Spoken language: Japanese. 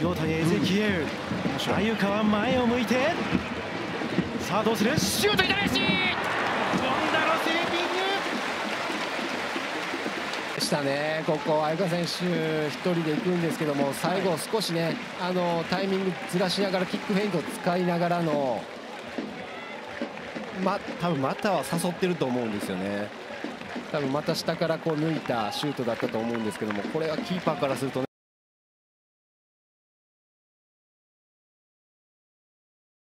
塩谷エゼキエル鮎川前を向いて。さあどうする？シュート左足権田のセービング。でしたね。ここ鮎川選手1人で行くんですけども最後少しねあのタイミングずらしながらキックフェイントを使いながらのま多分または誘ってると思うんですよね。多分また下からこう抜いたシュートだったと思うんですけどもこれはキーパーからするとね